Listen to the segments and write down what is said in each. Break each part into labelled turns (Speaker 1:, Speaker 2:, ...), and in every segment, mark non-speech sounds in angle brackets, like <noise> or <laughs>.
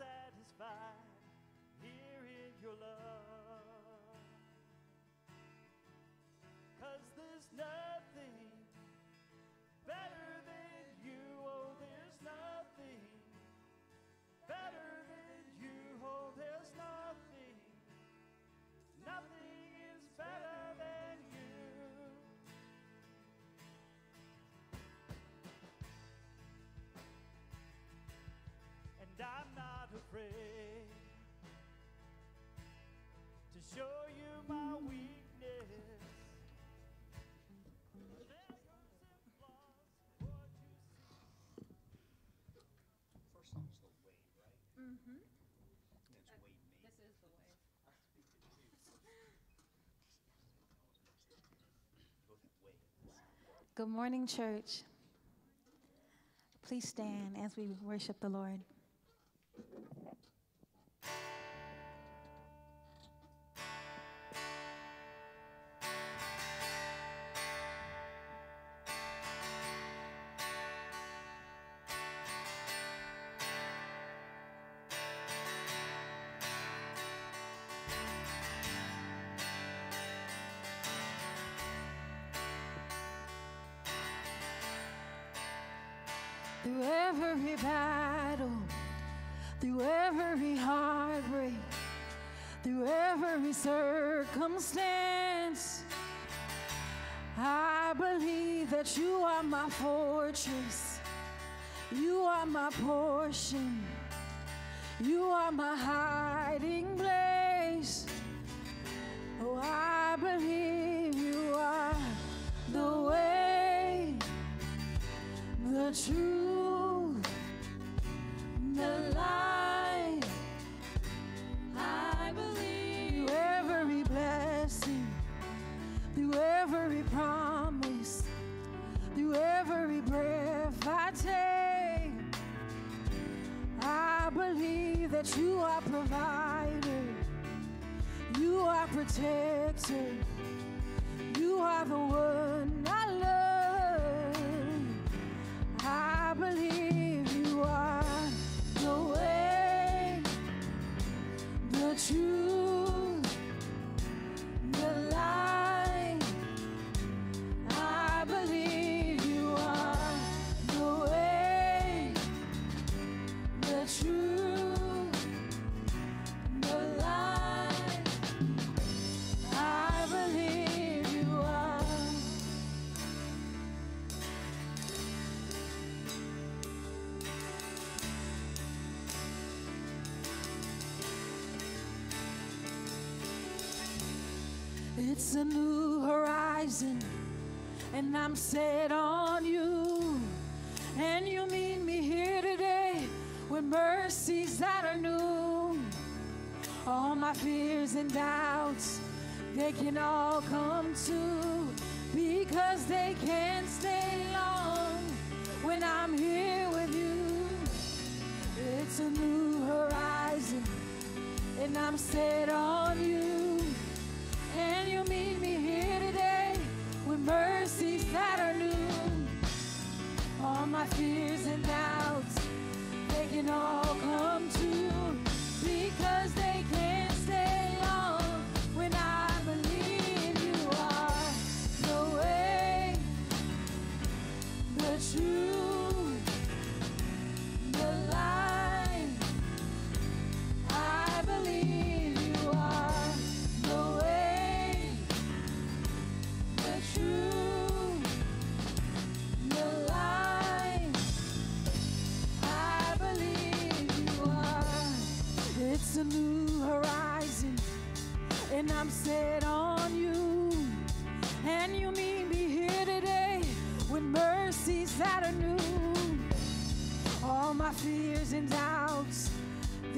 Speaker 1: satisfied here in your love. Cause there's nothing better than you. Oh, there's nothing better than you. Oh, there's nothing. Nothing is better than you. And I'm afraid to show you my weakness.
Speaker 2: First song's the wave, right?
Speaker 3: Mm-hmm.
Speaker 2: It's wave me.
Speaker 3: This is the way.
Speaker 2: Both have waves. <laughs>
Speaker 4: Good morning, church. Please stand as we worship the Lord. Through every battle, through every circumstance, I believe that you are my fortress. You are my portion. You are my hiding place. Oh, I believe you are the way the truth, It's a new horizon, and I'm set on you. And you meet me here today with mercies that are new. All my fears and doubts, they can all come to because they can't stay long when I'm here with you. It's a new horizon, and I'm set on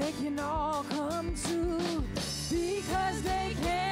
Speaker 4: they can all come true because they can't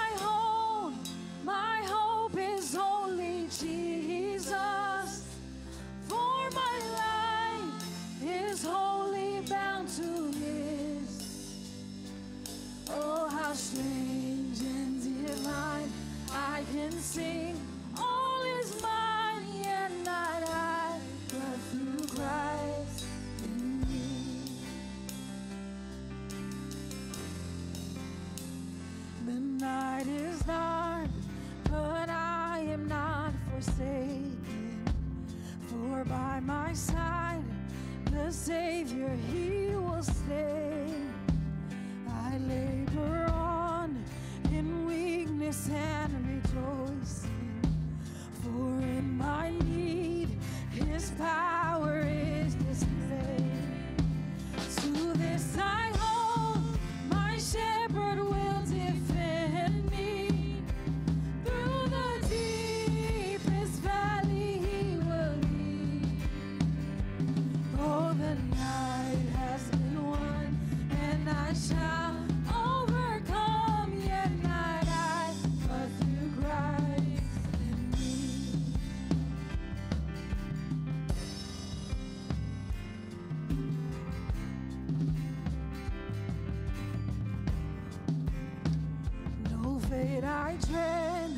Speaker 4: Fate I dread,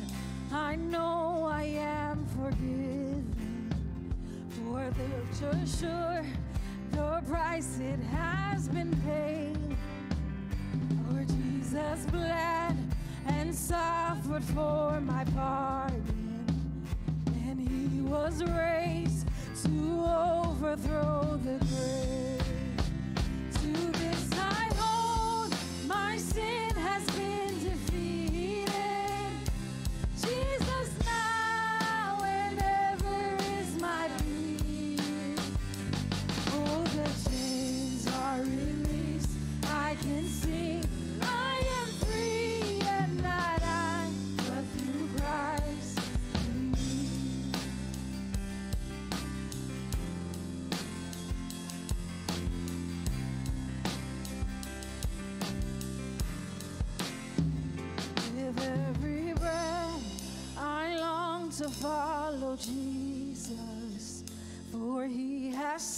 Speaker 4: I know I am forgiven. For the sure, the price it has been paid. For Jesus bled and suffered for my pardon, and he was raised to overthrow the grave.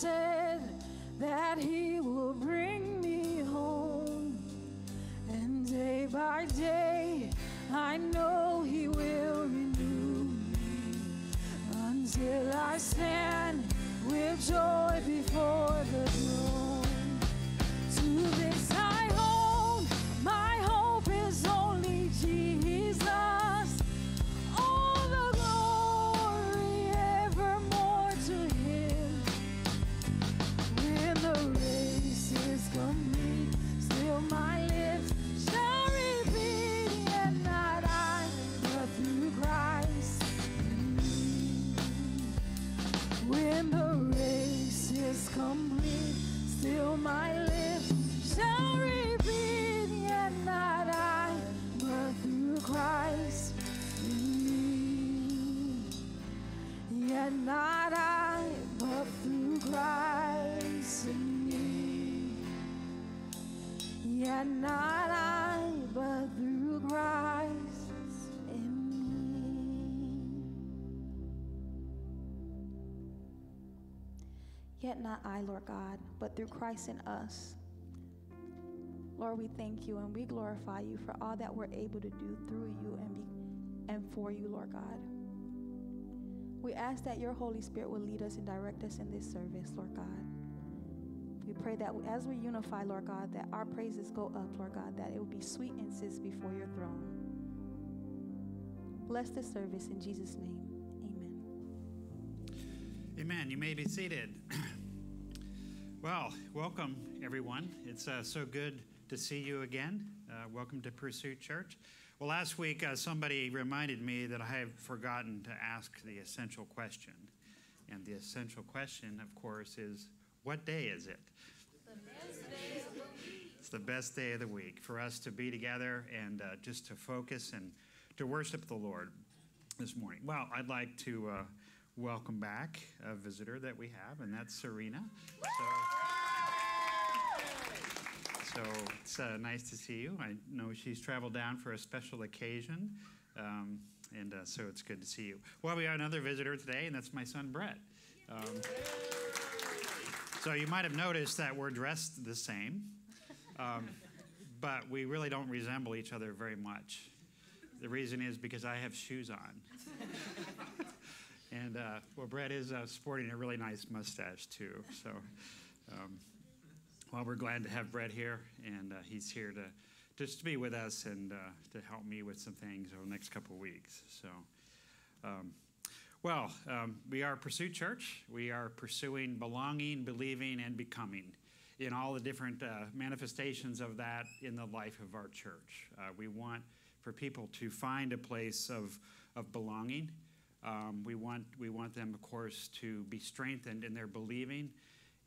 Speaker 4: He not I,
Speaker 5: Lord God, but through Christ in us. Lord, we thank you and we glorify you for all that we're able to do through you and be and for you, Lord God. We ask that your Holy Spirit will lead us and direct us in this service, Lord God. We pray that as we unify, Lord God, that our praises go up, Lord God, that it will be sweet incense before your throne. Bless this service in Jesus' name. Amen.
Speaker 6: Amen. You may be seated. <clears throat> well, welcome, everyone. It's uh, so good to see you again. Uh, welcome to Pursuit Church. Well, last week uh, somebody reminded me that I have forgotten to ask the essential question. And the essential question, of course, is what day is it? It's the best day of the week for us to be together and uh, just to focus and to worship the Lord this morning. Well, I'd like to uh, welcome back a visitor that we have, and that's Serena. So, so it's uh, nice to see you. I know she's traveled down for a special occasion, um, and uh, so it's good to see you. Well, we have another visitor today, and that's my son Brett. Um, so you might have noticed that we're dressed the same, um, but we really don't resemble each other very much. The reason is because I have shoes on. <laughs> and uh, well, Brett is uh, sporting a really nice mustache too. So, um, well, we're glad to have Brett here, and uh, he's here to just to be with us and uh, to help me with some things over the next couple of weeks. So, um, Well, um, we are Pursuit Church. We are pursuing belonging, believing, and becoming in all the different uh, manifestations of that in the life of our church. Uh, we want for people to find a place of, of belonging. Um, we, want, we want them, of course, to be strengthened in their believing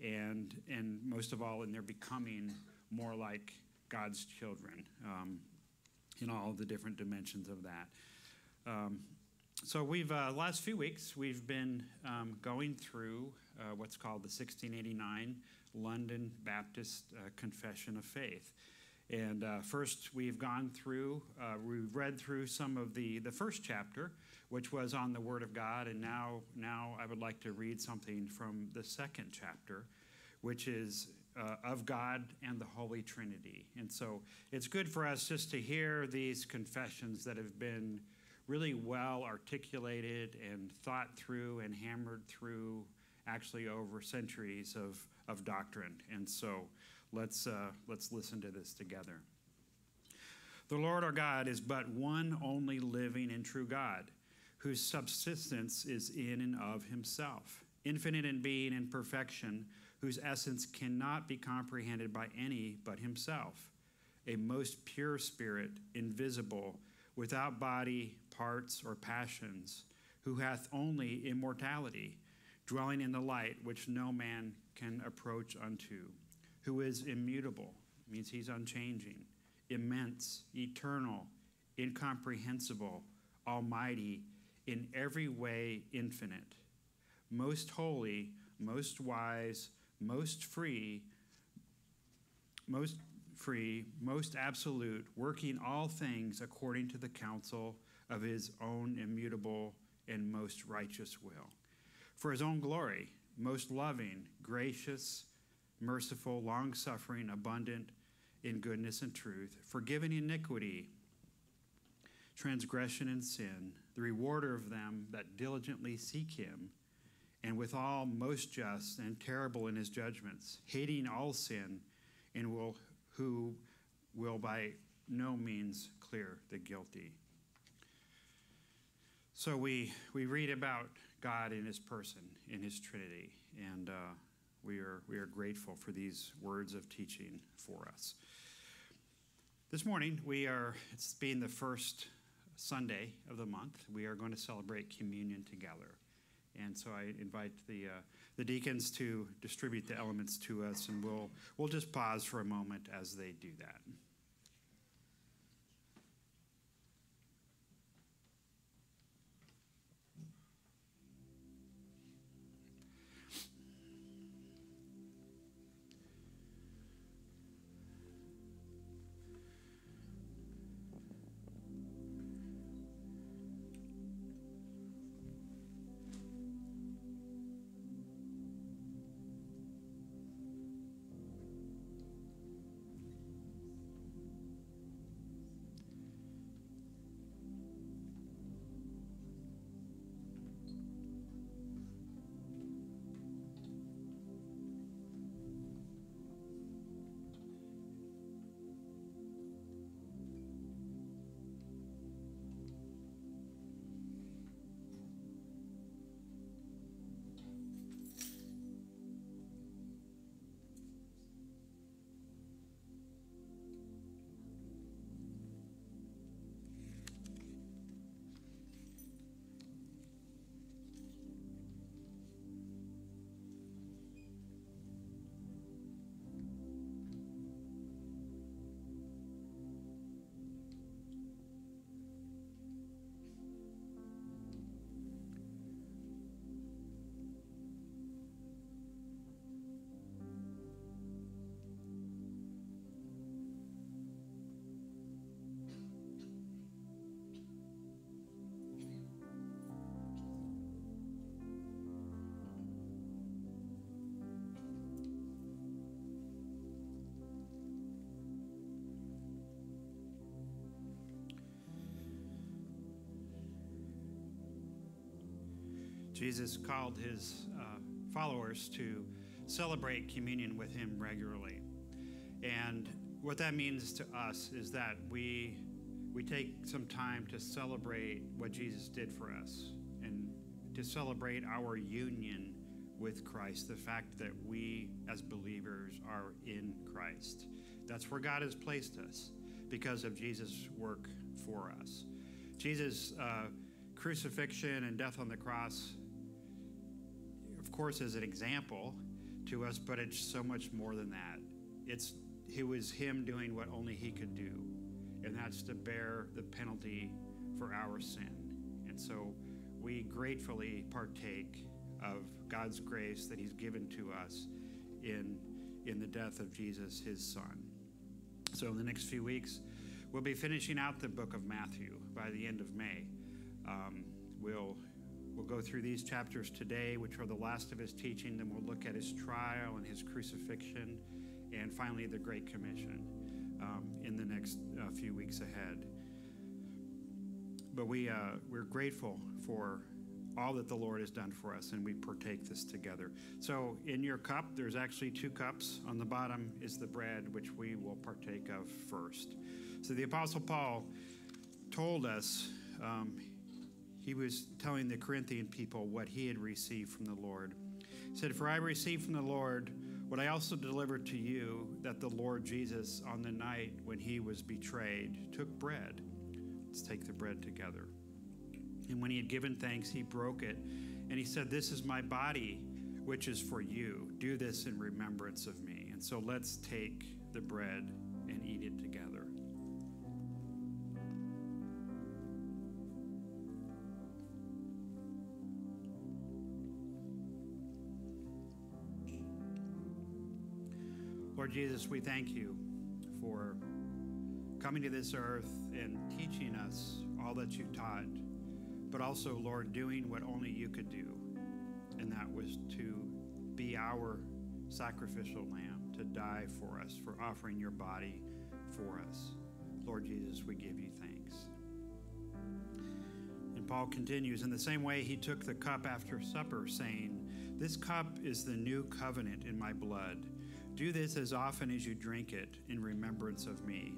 Speaker 6: and, and most of all, in their becoming more like God's children um, in all the different dimensions of that. Um, so we've uh, last few weeks we've been um, going through uh, what's called the 1689 London Baptist uh, Confession of Faith. And uh, first, we've gone through, uh, we've read through some of the, the first chapter, which was on the Word of God. And now, now I would like to read something from the second chapter, which is uh, of God and the Holy Trinity. And so it's good for us just to hear these confessions that have been really well articulated and thought through and hammered through actually over centuries of, of doctrine. And so let's, uh, let's listen to this together. The Lord our God is but one only living and true God, whose subsistence is in and of himself, infinite in being and perfection, whose essence cannot be comprehended by any but himself, a most pure spirit, invisible, without body, parts, or passions, who hath only immortality, dwelling in the light which no man can approach unto, who is immutable, means he's unchanging, immense, eternal, incomprehensible, almighty, in every way infinite, most holy, most wise, most free, most free, most absolute, working all things according to the counsel of his own immutable and most righteous will. For his own glory, most loving, gracious, merciful, long suffering, abundant in goodness and truth, forgiving iniquity, transgression, and sin, the rewarder of them that diligently seek him, and withal most just and terrible in his judgments, hating all sin, and will, who will by no means clear the guilty. So we, we read about God in his person, in his Trinity, and uh, we, are, we are grateful for these words of teaching for us. This morning, we are, it's being the first Sunday of the month, we are going to celebrate communion together. And so I invite the, uh, the deacons to distribute the elements to us, and we'll, we'll just pause for a moment as they do that. Jesus called his uh, followers to celebrate communion with him regularly. And what that means to us is that we, we take some time to celebrate what Jesus did for us and to celebrate our union with Christ, the fact that we as believers are in Christ. That's where God has placed us because of Jesus' work for us. Jesus' uh, crucifixion and death on the cross, course, is an example to us, but it's so much more than that. It's it was him doing what only he could do, and that's to bear the penalty for our sin. And so we gratefully partake of God's grace that he's given to us in in the death of Jesus, his son. So in the next few weeks, we'll be finishing out the book of Matthew by the end of May. Um, we'll we'll go through these chapters today, which are the last of his teaching. Then we'll look at his trial and his crucifixion, and finally the Great Commission um, in the next uh, few weeks ahead. But we uh, we're grateful for all that the Lord has done for us, and we partake this together. So, in your cup, there's actually two cups. On the bottom is the bread, which we will partake of first. So, the Apostle Paul told us, um, he was telling the Corinthian people what he had received from the Lord. He said, For I received from the Lord what I also delivered to you that the Lord Jesus, on the night when he was betrayed, took bread. Let's take the bread together. And when he had given thanks, he broke it. And he said, This is my body, which is for you. Do this in remembrance of me. And so let's take the bread and eat it together. Lord Jesus, we thank you for coming to this earth and teaching us all that you taught but also, Lord, doing what only you could do, and that was to be our sacrificial lamb, to die for us, for offering your body for us. Lord Jesus, we give you thanks. And Paul continues In the same way, he took the cup after supper, saying, This cup is the new covenant in my blood. Do this as often as you drink it in remembrance of me.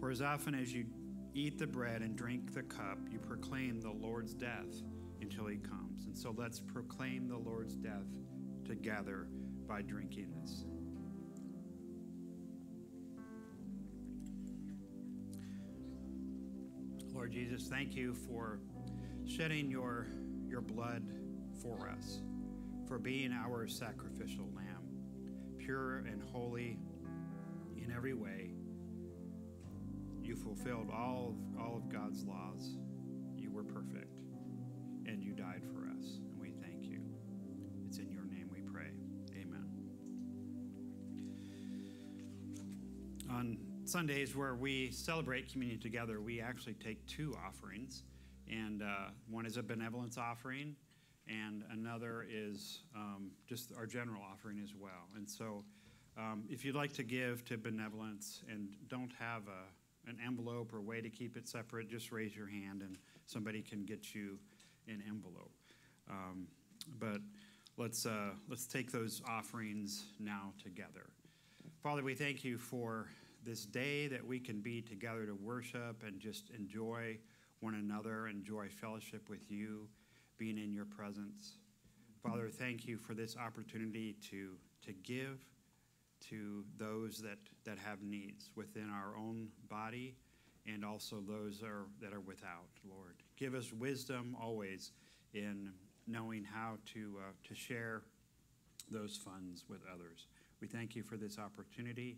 Speaker 6: For as often as you eat the bread and drink the cup, you proclaim the Lord's death until he comes. And so let's proclaim the Lord's death together by drinking this. Lord Jesus, thank you for shedding your, your blood for us, for being our sacrificial lamb, pure and holy in every way you fulfilled all of, all of God's laws. You were perfect, and you died for us, and we thank you. It's in your name we pray. Amen. On Sundays, where we celebrate communion together, we actually take two offerings, and uh, one is a benevolence offering, and another is um, just our general offering as well. And so, um, if you'd like to give to benevolence and don't have a an envelope or way to keep it separate, just raise your hand and somebody can get you an envelope. Um, but let's, uh, let's take those offerings now together. Father, we thank you for this day that we can be together to worship and just enjoy one another, enjoy fellowship with you, being in your presence. Father, thank you for this opportunity to, to give to those that, that have needs within our own body and also those are, that are without, Lord. Give us wisdom always in knowing how to, uh, to share those funds with others. We thank you for this opportunity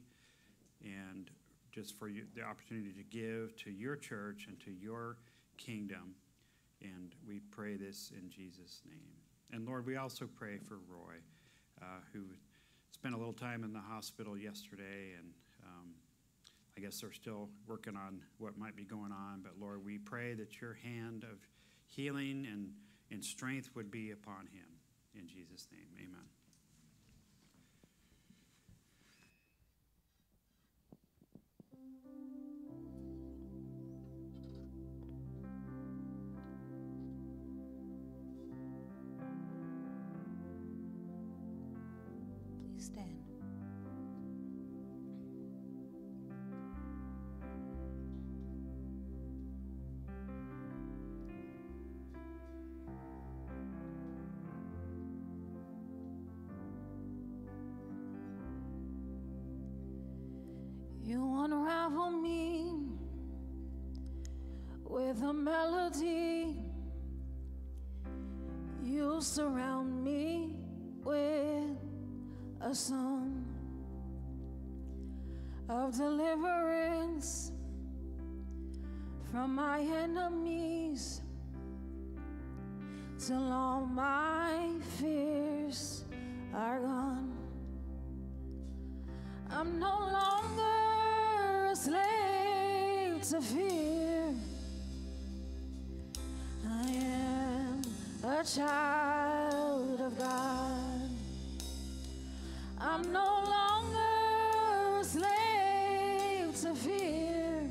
Speaker 6: and just for you, the opportunity to give to your church and to your kingdom. And we pray this in Jesus' name. And Lord, we also pray for Roy, uh, who spent a little time in the hospital yesterday, and um, I guess they're still working on what might be going on. But Lord, we pray that your hand of healing and, and strength would be upon him. In Jesus' name, amen.
Speaker 4: Melody. You surround me with a song of deliverance from my enemies till all my fears are gone. I'm no longer a slave to fear. A child of God. I'm no longer a slave to fear.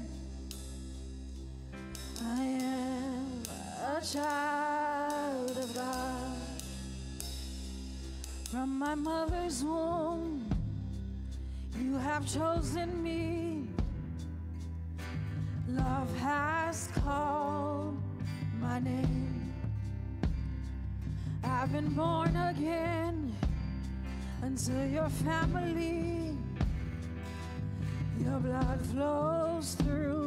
Speaker 4: I am a child of God. From my mother's womb, you have chosen me. I've been born again into your family. Your blood flows through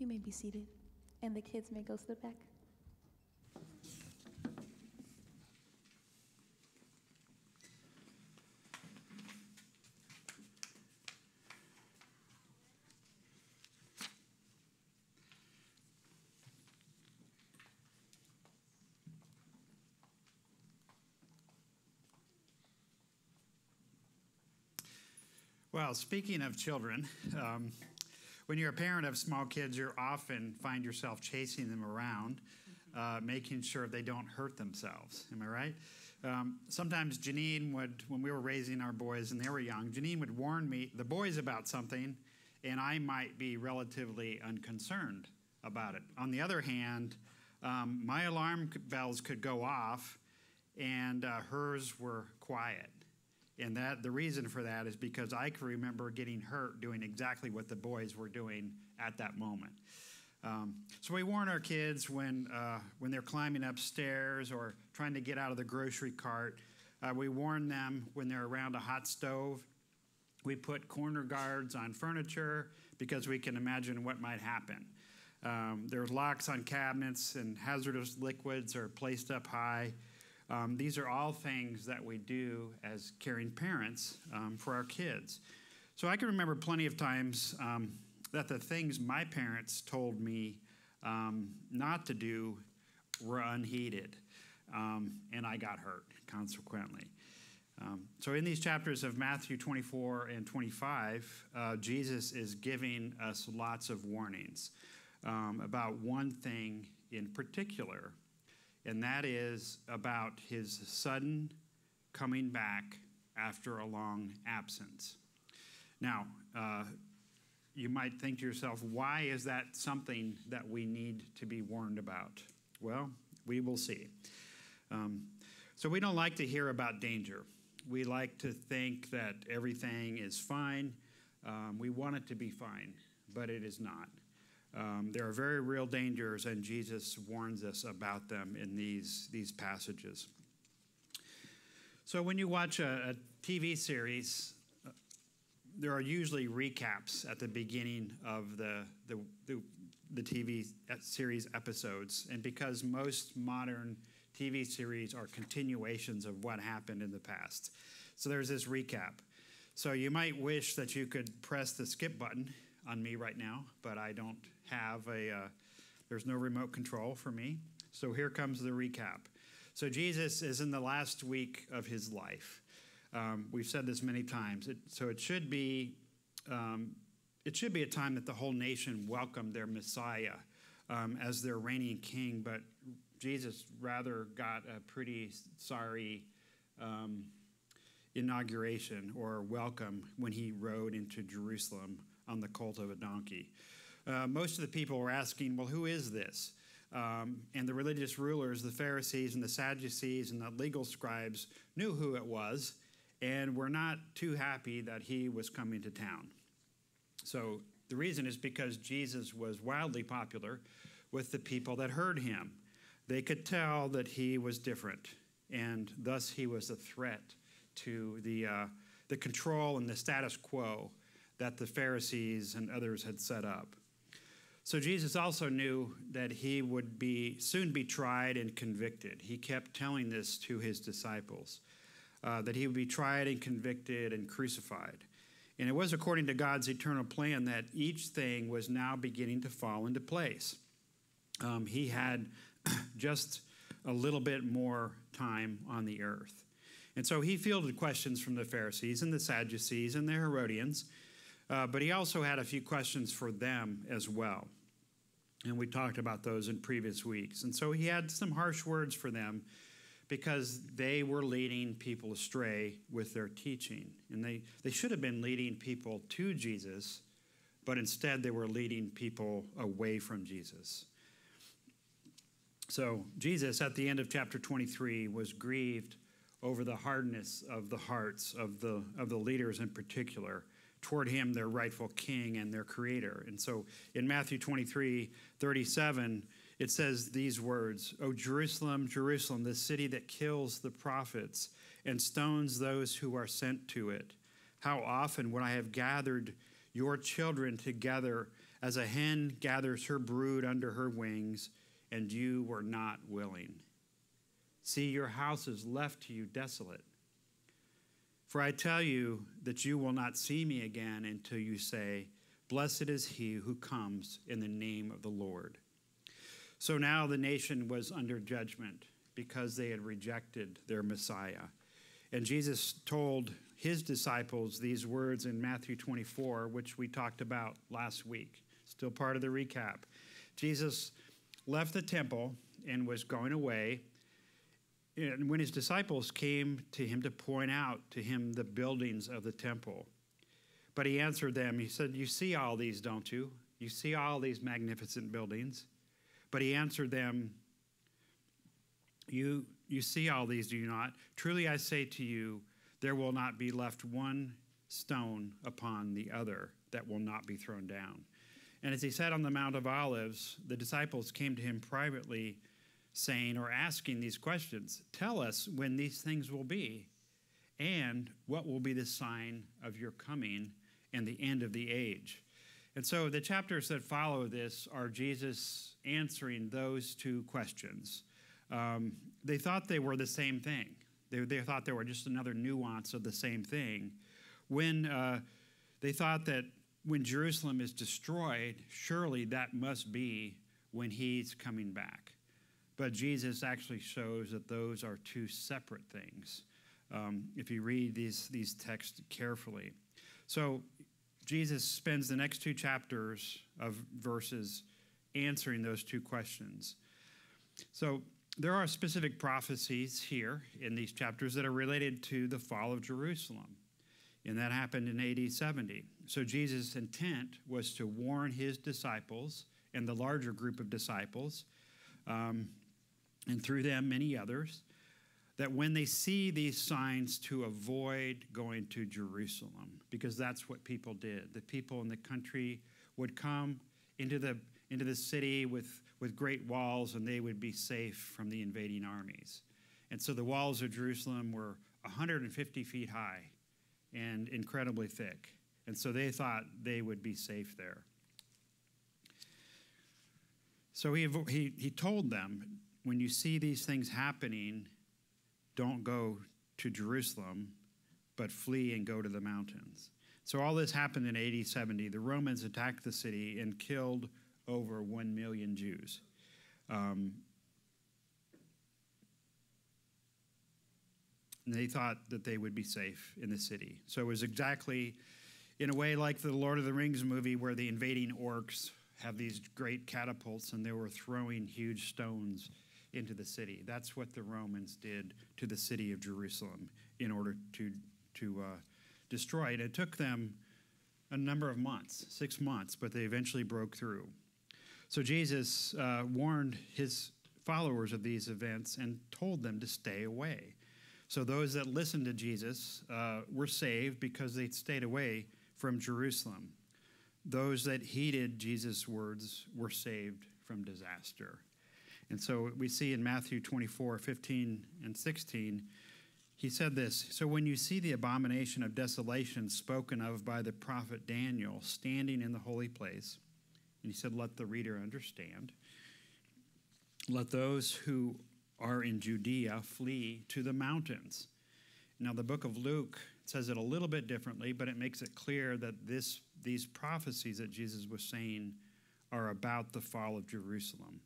Speaker 4: You
Speaker 5: may be seated, and the kids may go to the back.
Speaker 6: Well, speaking of children, um, when you're a parent of small kids, you often find yourself chasing them around, uh, making sure they don't hurt themselves. Am I right? Um, sometimes Janine would, when we were raising our boys and they were young, Janine would warn me, the boys, about something, and I might be relatively unconcerned about it. On the other hand, um, my alarm bells could go off, and uh, hers were quiet. And that the reason for that is because I can remember getting hurt doing exactly what the boys were doing at that moment. Um, so we warn our kids when uh, when they're climbing upstairs or trying to get out of the grocery cart. Uh, we warn them when they're around a hot stove. We put corner guards on furniture because we can imagine what might happen. Um, there's locks on cabinets, and hazardous liquids are placed up high. Um, these are all things that we do as caring parents um, for our kids. So I can remember plenty of times um, that the things my parents told me um, not to do were unheeded, um, and I got hurt consequently. Um, so, in these chapters of Matthew 24 and 25, uh, Jesus is giving us lots of warnings about one thing in particular, and that is about his sudden coming back after a long absence. Now, uh, you might think to yourself, why is that something that we need to be warned about? Well, we will see. Um, so, we don't like to hear about danger. We like to think that everything is fine. Um, we want it to be fine, but it is not. Um, there are very real dangers, and Jesus warns us about them in these, these passages. So, when you watch a, a TV series, uh, there are usually recaps at the beginning of the, the, the, the TV series episodes. And because most modern TV series are continuations of what happened in the past. So there's this recap. So you might wish that you could press the skip button on me right now, but I don't have a, uh, there's no remote control for me. So here comes the recap. So Jesus is in the last week of his life. Um, we've said this many times. It, so it should be, um, it should be a time that the whole nation welcomed their Messiah um, as their reigning king, but Jesus rather got a pretty sorry um, inauguration or welcome when he rode into Jerusalem on the colt of a donkey. Uh, most of the people were asking, well, who is this? Um, and the religious rulers, the Pharisees and the Sadducees and the legal scribes, knew who it was and were not too happy that he was coming to town. So the reason is because Jesus was wildly popular with the people that heard him. They could tell that he was different, and thus he was a threat to the, uh, the control and the status quo that the Pharisees and others had set up. So Jesus also knew that he would be soon be tried and convicted. He kept telling this to his disciples uh, that he would be tried and convicted and crucified. And it was according to God's eternal plan that each thing was now beginning to fall into place. Um, he had <clears throat> just a little bit more time on the earth. And so he fielded questions from the Pharisees and the Sadducees and the Herodians, uh, but he also had a few questions for them as well. And we talked about those in previous weeks. And so he had some harsh words for them because they were leading people astray with their teaching. And they, they should have been leading people to Jesus, but instead they were leading people away from Jesus. So, Jesus, at the end of chapter 23, was grieved over the hardness of the hearts of the, of the leaders in particular toward him, their rightful king and their creator. And so, in Matthew 23 37, it says these words O Jerusalem, Jerusalem, the city that kills the prophets and stones those who are sent to it. How often would I have gathered your children together as a hen gathers her brood under her wings? and you were not willing. See, your house is left to you desolate. For I tell you that you will not see me again until you say, Blessed is he who comes in the name of the Lord. So now the nation was under judgment because they had rejected their Messiah. And Jesus told his disciples these words in Matthew 24, which we talked about last week. Still part of the recap. Jesus left the temple and was going away. And when his disciples came to him to point out to him the buildings of the temple, but he answered them, he said, You see all these, don't you? You see all these magnificent buildings. But he answered them, You, you see all these, do you not? Truly I say to you, there will not be left one stone upon the other that will not be thrown down. And as he sat on the Mount of Olives, the disciples came to him privately, saying or asking these questions Tell us when these things will be, and what will be the sign of your coming and the end of the age. And so the chapters that follow this are Jesus answering those two questions. Um, they thought they were the same thing, they, they thought they were just another nuance of the same thing. When uh, They thought that when Jerusalem is destroyed, surely that must be when he's coming back. But Jesus actually shows that those are two separate things um, if you read these, these texts carefully. So Jesus spends the next two chapters of verses answering those two questions. So there are specific prophecies here in these chapters that are related to the fall of Jerusalem. And that happened in AD 70. So Jesus' intent was to warn his disciples and the larger group of disciples, um, and through them many others, that when they see these signs to avoid going to Jerusalem, because that's what people did. The people in the country would come into the, into the city with, with great walls and they would be safe from the invading armies. And so the walls of Jerusalem were 150 feet high and incredibly thick. And so they thought they would be safe there. So he, he, he told them when you see these things happening, don't go to Jerusalem, but flee and go to the mountains. So all this happened in AD 70. The Romans attacked the city and killed over 1 million Jews. Um, they thought that they would be safe in the city. So it was exactly in a way like the Lord of the Rings movie where the invading orcs have these great catapults and they were throwing huge stones into the city. That's what the Romans did to the city of Jerusalem in order to, to uh, destroy it. It took them a number of months, six months, but they eventually broke through. So Jesus uh, warned his followers of these events and told them to stay away. So those that listened to Jesus uh, were saved because they stayed away from Jerusalem. Those that heeded Jesus' words were saved from disaster. And so we see in Matthew 24, 15, and 16, he said this So when you see the abomination of desolation spoken of by the prophet Daniel standing in the holy place, and he said, Let the reader understand. Let those who are in Judea flee to the mountains. Now, the book of Luke says it a little bit differently, but it makes it clear that this, these prophecies that Jesus was saying are about the fall of Jerusalem.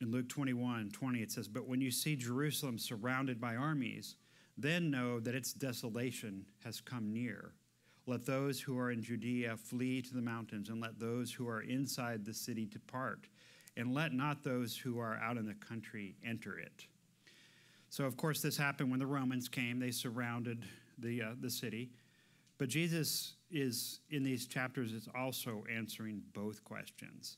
Speaker 6: In Luke 21 20, it says, But when you see Jerusalem surrounded by armies, then know that its desolation has come near. Let those who are in Judea flee to the mountains, and let those who are inside the city depart, and let not those who are out in the country enter it. So, of course, this happened when the Romans came. They surrounded the, uh, the city. But Jesus is, in these chapters, is also answering both questions.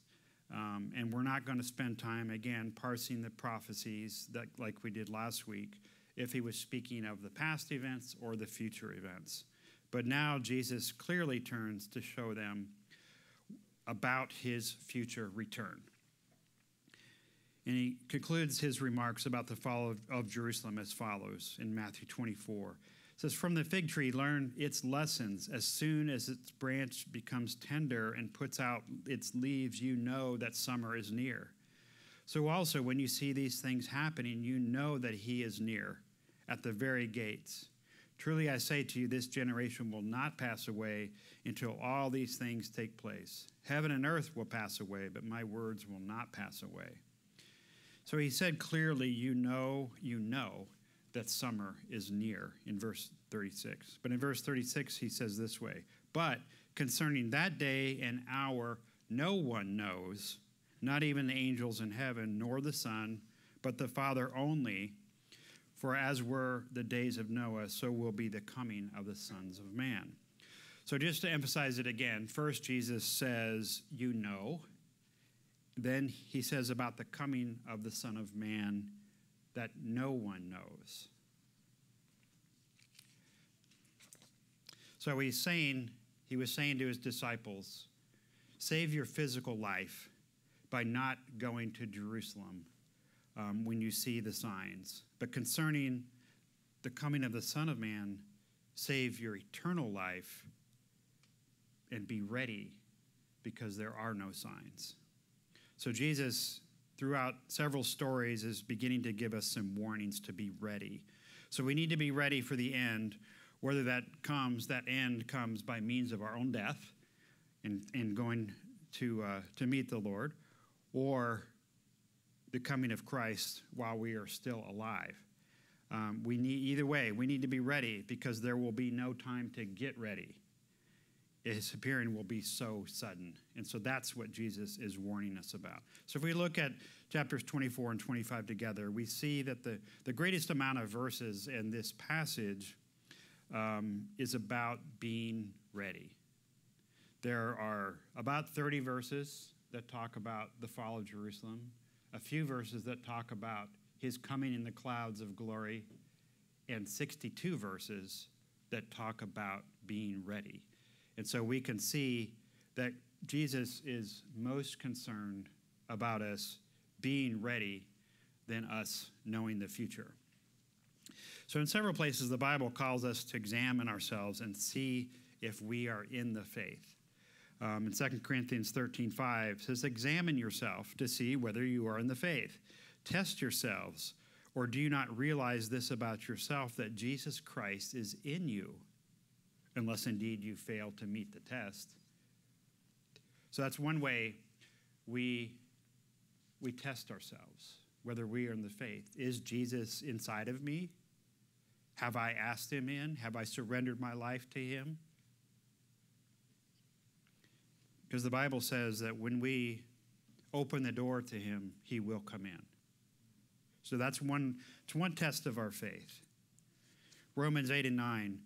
Speaker 6: Um, and we're not going to spend time, again, parsing the prophecies that, like we did last week, if he was speaking of the past events or the future events. But now Jesus clearly turns to show them about his future return. And he concludes his remarks about the fall of, of Jerusalem as follows in Matthew 24 says, From the fig tree, learn its lessons. As soon as its branch becomes tender and puts out its leaves, you know that summer is near. So, also, when you see these things happening, you know that he is near at the very gates. Truly, I say to you, this generation will not pass away until all these things take place. Heaven and earth will pass away, but my words will not pass away. So he said clearly, You know, you know that summer is near in verse 36. But in verse 36, he says this way But concerning that day and hour, no one knows, not even the angels in heaven, nor the Son, but the Father only. For as were the days of Noah, so will be the coming of the sons of man. So just to emphasize it again, first Jesus says, You know. Then he says about the coming of the Son of Man, that no one knows. So he's saying, he was saying to his disciples, save your physical life by not going to Jerusalem um, when you see the signs. But concerning the coming of the Son of Man, save your eternal life and be ready because there are no signs. So Jesus throughout several stories is beginning to give us some warnings to be ready. So we need to be ready for the end Whether that comes, that end comes by means of our own death and, and going to, uh, to meet the Lord, or the coming of Christ while we are still alive. Um, we need either way. We need to be ready because there will be no time to get ready. His appearing will be so sudden, and so that's what Jesus is warning us about. So if we look at chapters 24 and 25 together, we see that the the greatest amount of verses in this passage um, is about being ready. There are about 30 verses that talk about the fall of Jerusalem, a few verses that talk about his coming in the clouds of glory, and 62 verses that talk about being ready. And so we can see that Jesus is most concerned about us being ready than us knowing the future. So, in several places, the Bible calls us to examine ourselves and see if we are in the faith. Um, in 2 Corinthians 13 5 says, Examine yourself to see whether you are in the faith. Test yourselves, or do you not realize this about yourself that Jesus Christ is in you, unless indeed you fail to meet the test? So that's one way we, we test ourselves, whether we are in the faith. Is Jesus inside of me? Have I asked him in? Have I surrendered my life to him? Because the Bible says that when we open the door to him, he will come in. So that's one, it's one test of our faith. Romans 8 and 9,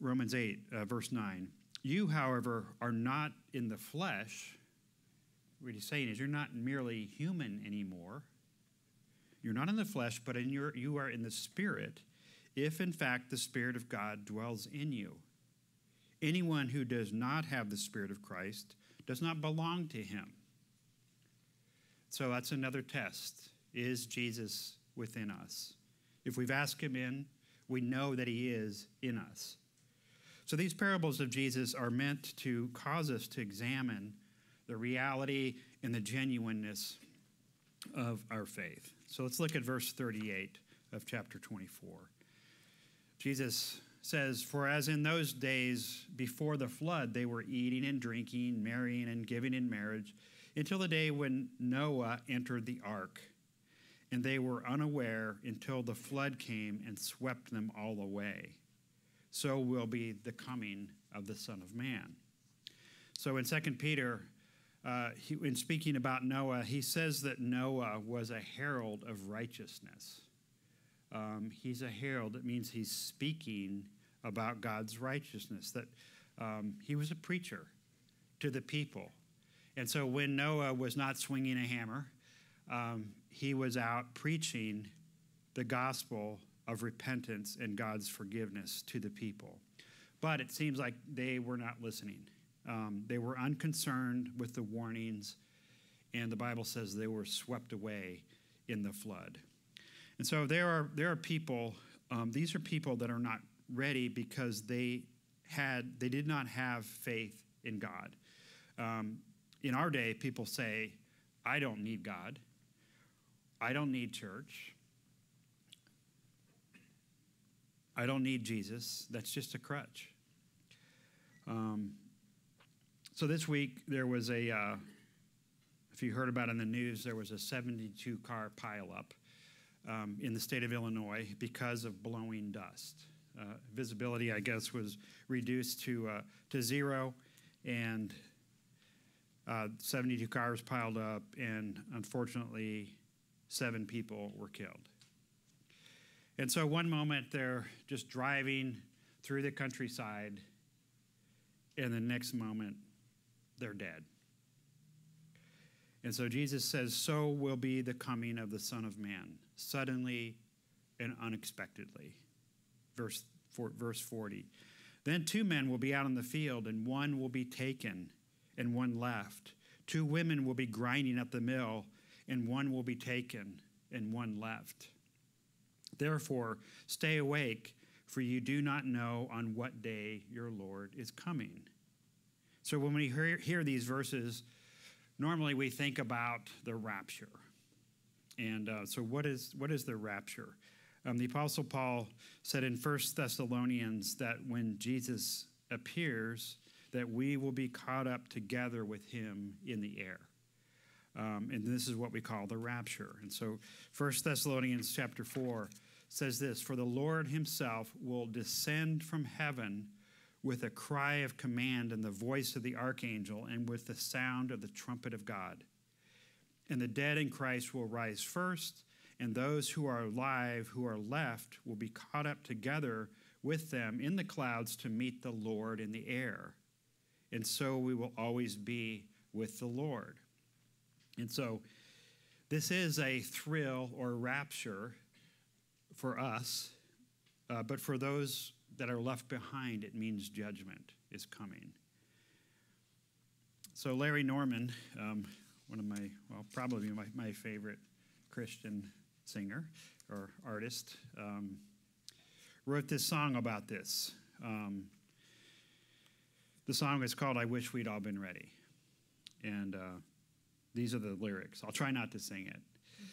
Speaker 6: Romans 8, uh, verse 9. You, however, are not in the flesh. What he's saying is you're not merely human anymore. You're not in the flesh, but in your, you are in the spirit, if in fact the Spirit of God dwells in you. Anyone who does not have the Spirit of Christ does not belong to him. So that's another test. Is Jesus within us? If we've asked him in, we know that he is in us. So these parables of Jesus are meant to cause us to examine the reality and the genuineness of our faith. So let's look at verse 38 of chapter 24. Jesus says, For as in those days before the flood, they were eating and drinking, marrying and giving in marriage, until the day when Noah entered the ark. And they were unaware until the flood came and swept them all away. So will be the coming of the Son of Man. So in 2 Peter, uh, he, in speaking about Noah, he says that Noah was a herald of righteousness. Um, he's a herald. It means he's speaking about God's righteousness, that um, he was a preacher to the people. And so when Noah was not swinging a hammer, um, he was out preaching the gospel of repentance and God's forgiveness to the people. But it seems like they were not listening. Um, they were unconcerned with the warnings, and the Bible says they were swept away in the flood. And so there are there are people. Um, these are people that are not ready because they had they did not have faith in God. Um, in our day, people say, "I don't need God. I don't need church. I don't need Jesus. That's just a crutch." Um, so this week there was a, uh, if you heard about it in the news, there was a 72 car pileup um, in the state of Illinois because of blowing dust. Uh, visibility, I guess, was reduced to uh, to zero, and uh, 72 cars piled up, and unfortunately, seven people were killed. And so, one moment they're just driving through the countryside, and the next moment they're dead. And so Jesus says, So will be the coming of the Son of Man, suddenly and unexpectedly. Verse, for, verse 40. Then two men will be out in the field, and one will be taken, and one left. Two women will be grinding at the mill, and one will be taken, and one left. Therefore, stay awake, for you do not know on what day your Lord is coming. So when we hear, hear these verses, normally we think about the rapture. And uh, so, what is, what is the rapture? Um, the Apostle Paul said in 1 Thessalonians that when Jesus appears, that we will be caught up together with him in the air. Um, and this is what we call the rapture. And so 1 Thessalonians chapter 4 says this For the Lord himself will descend from heaven with a cry of command and the voice of the archangel and with the sound of the trumpet of God. And the dead in Christ will rise first, and those who are alive, who are left, will be caught up together with them in the clouds to meet the Lord in the air. And so we will always be with the Lord. And so this is a thrill or rapture for us, uh, but for those that are left behind, it means judgment is coming. So, Larry Norman, um, one of my, well, probably my, my favorite Christian singer or artist, um, wrote this song about this. Um, the song is called I Wish We'd All Been Ready. And uh, these are the lyrics. I'll try not to sing it. <laughs>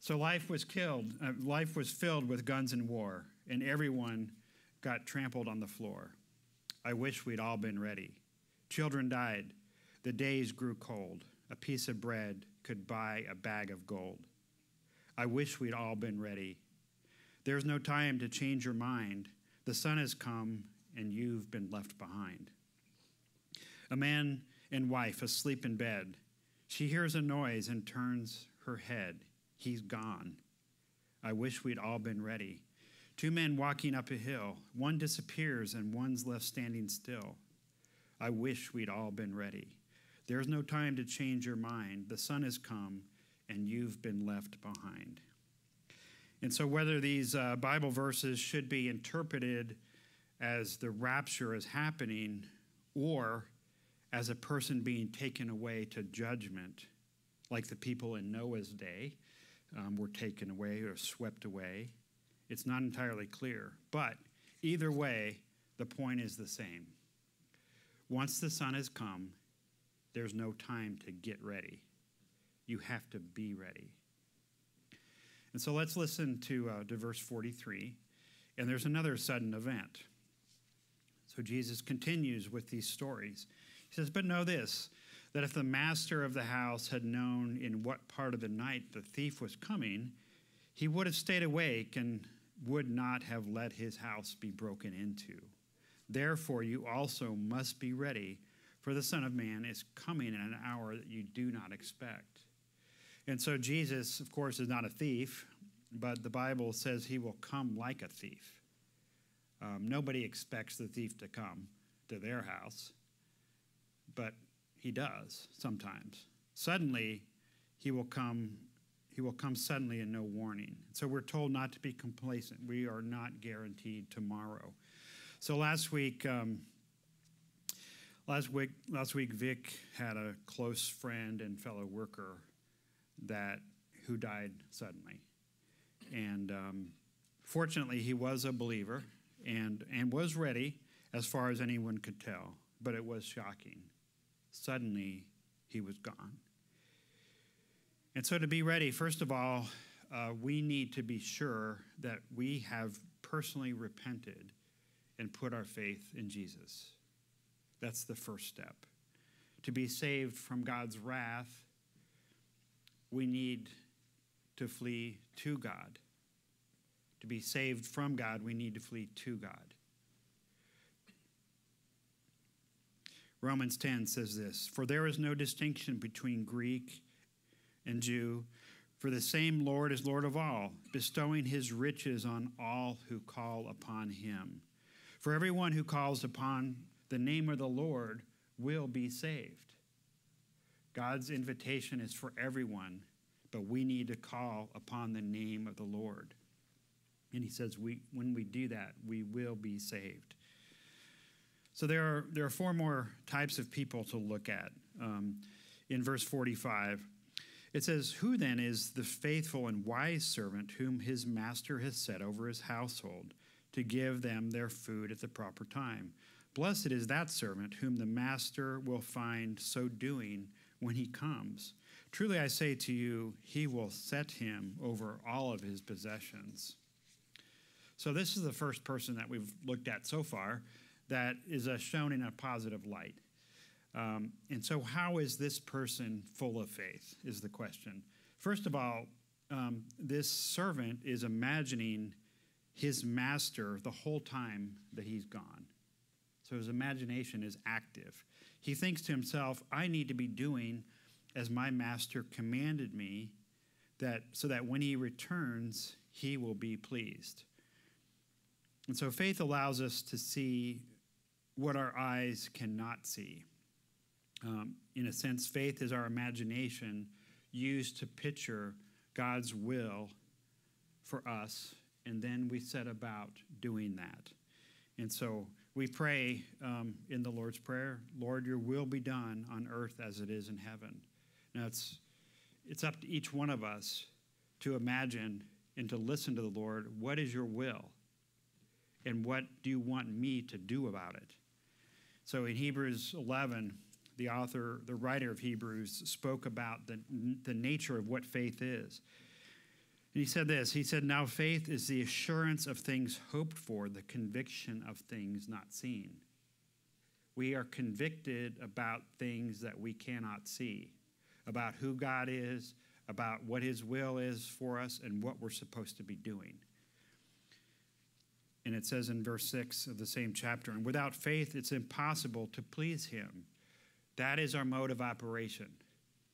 Speaker 6: so life was killed, uh, life was filled with guns and war, and everyone got trampled on the floor. I wish we'd all been ready. Children died. The days grew cold. A piece of bread could buy a bag of gold. I wish we'd all been ready. There's no time to change your mind. The Son has come and you've been left behind. A man and wife asleep in bed. She hears a noise and turns her head. He's gone. I wish we'd all been ready. Two men walking up a hill. One disappears and one's left standing still. I wish we'd all been ready. There's no time to change your mind. The Son has come and you've been left behind. And so, whether these uh, Bible verses should be interpreted as the rapture is happening or as a person being taken away to judgment, like the people in Noah's day um, were taken away or swept away. It's not entirely clear. But either way, the point is the same. Once the Son has come, there's no time to get ready. You have to be ready. And so let's listen to, uh, to verse 43. And there's another sudden event. So Jesus continues with these stories. Says, But know this, that if the master of the house had known in what part of the night the thief was coming, he would have stayed awake and would not have let his house be broken into. Therefore, you also must be ready, for the Son of Man is coming in an hour that you do not expect. And so, Jesus, of course, is not a thief, but the Bible says he will come like a thief. Um, nobody expects the thief to come to their house, but he does sometimes. Suddenly, he will come. He will come suddenly and no warning. So we're told not to be complacent. We are not guaranteed tomorrow. So last week, um, last week, last week, Vic had a close friend and fellow worker that who died suddenly, and um, fortunately, he was a believer and and was ready as far as anyone could tell. But it was shocking. Suddenly, he was gone. And so, to be ready, first of all, uh, we need to be sure that we have personally repented and put our faith in Jesus. That's the first step. To be saved from God's wrath, we need to flee to God. To be saved from God, we need to flee to God. Romans 10 says this For there is no distinction between Greek and Jew, for the same Lord is Lord of all, bestowing his riches on all who call upon him. For everyone who calls upon the name of the Lord will be saved. God's invitation is for everyone, but we need to call upon the name of the Lord. And he says, we, when we do that, we will be saved. So there are, there are four more types of people to look at. Um, in verse 45, it says, Who then is the faithful and wise servant whom his master has set over his household to give them their food at the proper time? Blessed is that servant whom the master will find so doing when he comes. Truly I say to you, he will set him over all of his possessions. So, this is the first person that we've looked at so far that is shown in a positive light. Um, and so, how is this person full of faith? Is the question. First of all, um, this servant is imagining his master the whole time that he's gone. So, his imagination is active. He thinks to himself, I need to be doing as my master commanded me, that, so that when he returns, he will be pleased. And so faith allows us to see what our eyes cannot see. Um, in a sense, faith is our imagination used to picture God's will for us, and then we set about doing that. And so we pray um, in the Lord's Prayer, Lord, your will be done on earth as it is in heaven. Now, it's, it's up to each one of us to imagine and to listen to the Lord. What is your will? And what do you want me to do about it? So in Hebrews 11, the author, the writer of Hebrews, spoke about the, the nature of what faith is. And he said this He said, Now faith is the assurance of things hoped for, the conviction of things not seen. We are convicted about things that we cannot see, about who God is, about what his will is for us, and what we're supposed to be doing. And it says in verse 6 of the same chapter, and without faith, it's impossible to please him. That is our mode of operation,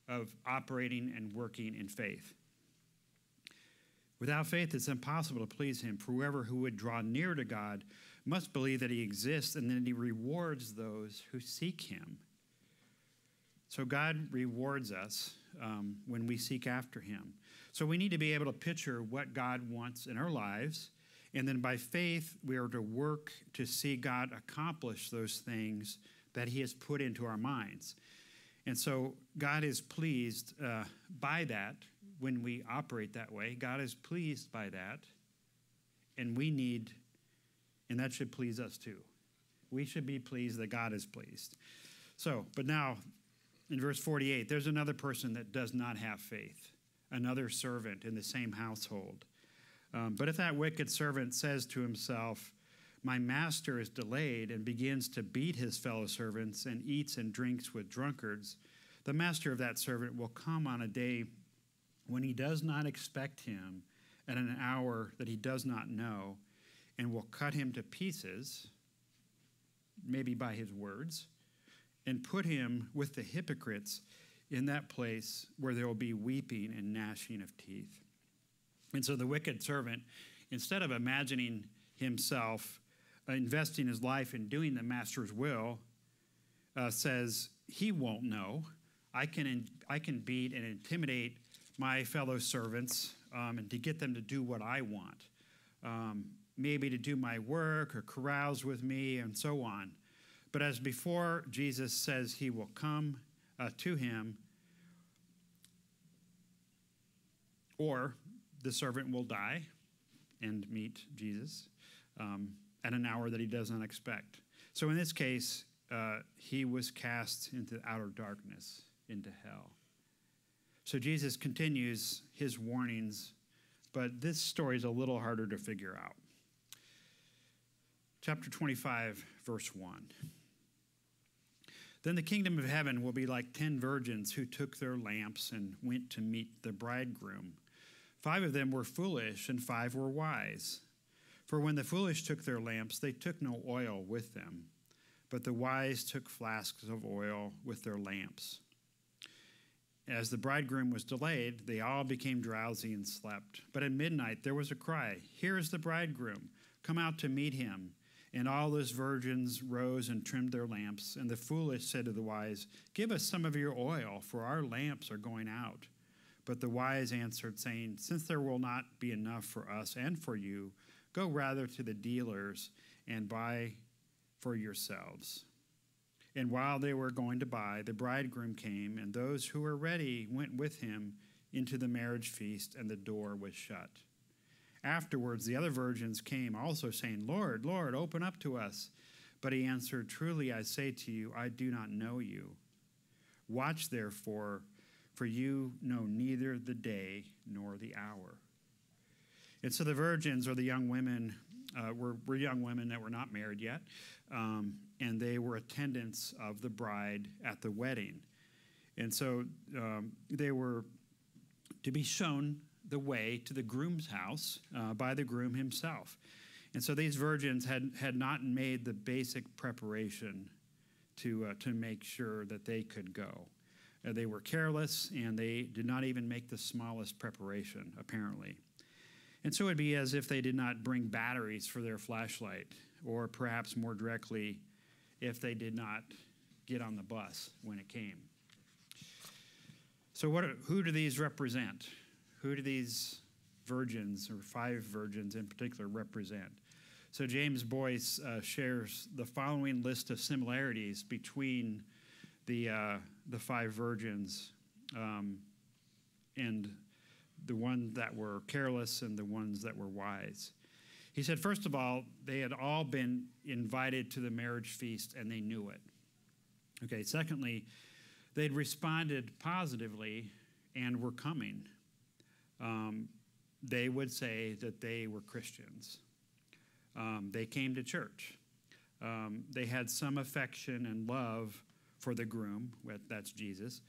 Speaker 6: of operating and working in faith. Without faith, it's impossible to please him. For whoever who would draw near to God must believe that he exists and that he rewards those who seek him. So God rewards us um, when we seek after him. So we need to be able to picture what God wants in our lives and then by faith, we are to work to see God accomplish those things that He has put into our minds. And so God is pleased uh, by that when we operate that way. God is pleased by that. And we need, and that should please us too. We should be pleased that God is pleased. So, but now in verse 48, there's another person that does not have faith, another servant in the same household. Um, but if that wicked servant says to himself, My master is delayed, and begins to beat his fellow servants and eats and drinks with drunkards, the master of that servant will come on a day when he does not expect him, at an hour that he does not know, and will cut him to pieces, maybe by his words, and put him with the hypocrites in that place where there will be weeping and gnashing of teeth. And so the wicked servant, instead of imagining himself investing his life in doing the master's will, uh, says, He won't know. I can, in, I can beat and intimidate my fellow servants um, and to get them to do what I want. Um, maybe to do my work or carouse with me and so on. But as before, Jesus says he will come uh, to him, or the servant will die and meet Jesus um, at an hour that he does not expect. So in this case, uh, he was cast into outer darkness, into hell. So Jesus continues his warnings, but this story is a little harder to figure out. Chapter 25, verse 1. Then the kingdom of heaven will be like ten virgins who took their lamps and went to meet the bridegroom. Five of them were foolish, and five were wise. For when the foolish took their lamps, they took no oil with them, but the wise took flasks of oil with their lamps. As the bridegroom was delayed, they all became drowsy and slept. But at midnight there was a cry Here is the bridegroom, come out to meet him. And all those virgins rose and trimmed their lamps. And the foolish said to the wise, Give us some of your oil, for our lamps are going out. But the wise answered, saying, Since there will not be enough for us and for you, go rather to the dealers and buy for yourselves. And while they were going to buy, the bridegroom came, and those who were ready went with him into the marriage feast, and the door was shut. Afterwards, the other virgins came also, saying, Lord, Lord, open up to us. But he answered, Truly I say to you, I do not know you. Watch therefore for you know neither the day nor the hour. And so the virgins or the young women uh, were, were young women that were not married yet, um, and they were attendants of the bride at the wedding. And so um, they were to be shown the way to the groom's house uh, by the groom himself. And so these virgins had, had not made the basic preparation to, uh, to make sure that they could go. Uh, they were careless and they did not even make the smallest preparation, apparently. And so it'd be as if they did not bring batteries for their flashlight, or perhaps more directly, if they did not get on the bus when it came. So, what, who do these represent? Who do these virgins, or five virgins in particular, represent? So, James Boice uh, shares the following list of similarities between the, uh, the five virgins um, and the ones that were careless and the ones that were wise. He said, first of all, they had all been invited to the marriage feast and they knew it. Okay, secondly, they'd responded positively and were coming. Um, they would say that they were Christians. Um, they came to church. Um, they had some affection and love for the groom, that's Jesus.